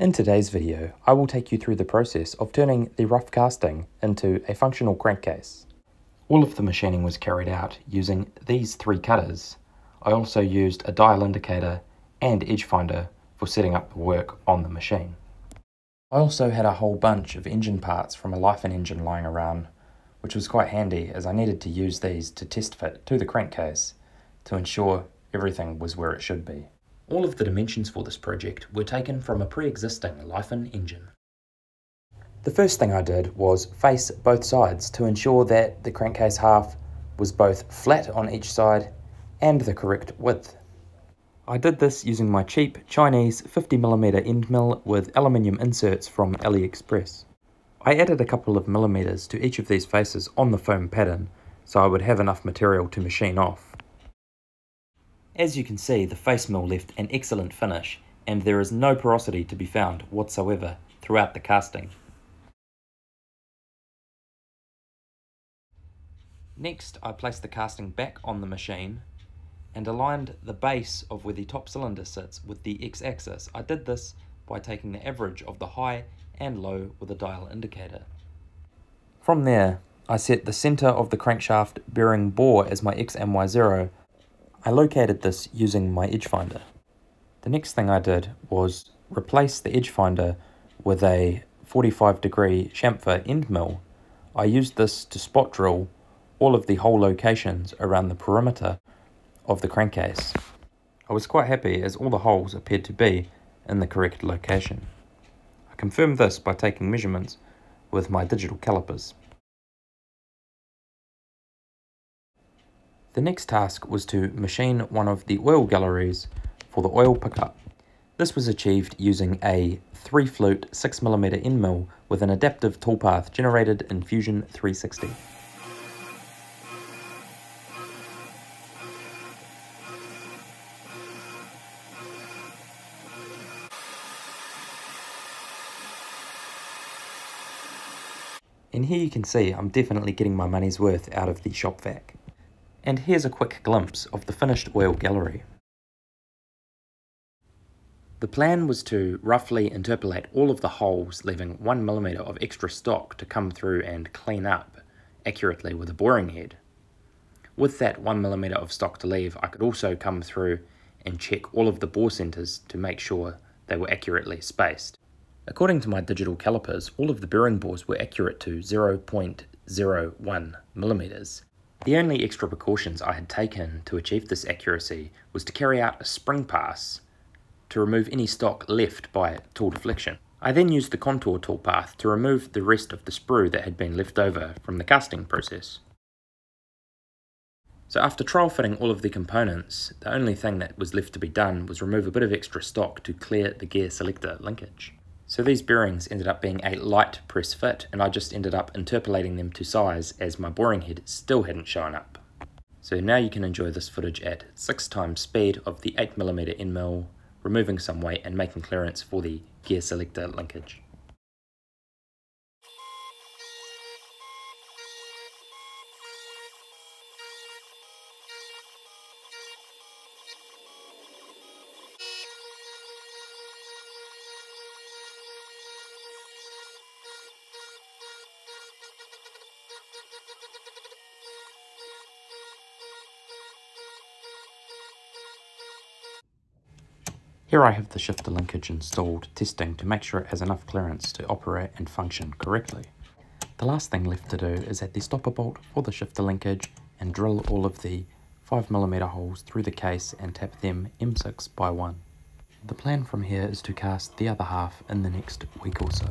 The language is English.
In today's video, I will take you through the process of turning the rough casting into a functional crankcase. All of the machining was carried out using these three cutters. I also used a dial indicator and edge finder for setting up the work on the machine. I also had a whole bunch of engine parts from a Lifan engine lying around, which was quite handy as I needed to use these to test fit to the crankcase to ensure everything was where it should be. All of the dimensions for this project were taken from a pre-existing Lifan engine. The first thing I did was face both sides to ensure that the crankcase half was both flat on each side and the correct width. I did this using my cheap Chinese 50mm end mill with aluminium inserts from AliExpress. I added a couple of millimeters to each of these faces on the foam pattern so I would have enough material to machine off. As you can see, the face mill left an excellent finish, and there is no porosity to be found whatsoever throughout the casting. Next, I placed the casting back on the machine and aligned the base of where the top cylinder sits with the x-axis. I did this by taking the average of the high and low with a dial indicator. From there, I set the center of the crankshaft bearing bore as my X and Y0 I located this using my edge finder. The next thing I did was replace the edge finder with a 45 degree chamfer end mill. I used this to spot drill all of the hole locations around the perimeter of the crankcase. I was quite happy as all the holes appeared to be in the correct location. I confirmed this by taking measurements with my digital calipers. The next task was to machine one of the oil galleries for the oil pickup. This was achieved using a 3 flute 6mm end mill with an adaptive toolpath generated in Fusion 360. And here you can see I'm definitely getting my money's worth out of the shop vac. And here's a quick glimpse of the finished oil gallery. The plan was to roughly interpolate all of the holes, leaving 1mm of extra stock to come through and clean up accurately with a boring head. With that 1mm of stock to leave, I could also come through and check all of the bore centres to make sure they were accurately spaced. According to my digital calipers, all of the bearing bores were accurate to 0.01 millimeters, the only extra precautions I had taken to achieve this accuracy was to carry out a spring pass to remove any stock left by tool deflection. I then used the contour toolpath to remove the rest of the sprue that had been left over from the casting process. So after trial fitting all of the components, the only thing that was left to be done was remove a bit of extra stock to clear the gear selector linkage. So these bearings ended up being a light press fit and I just ended up interpolating them to size as my boring head still hadn't shown up. So now you can enjoy this footage at 6 times speed of the 8mm end mill, removing some weight and making clearance for the gear selector linkage. Here I have the shifter linkage installed, testing to make sure it has enough clearance to operate and function correctly. The last thing left to do is add the stopper bolt for the shifter linkage and drill all of the 5mm holes through the case and tap them M6 by 1. The plan from here is to cast the other half in the next week or so.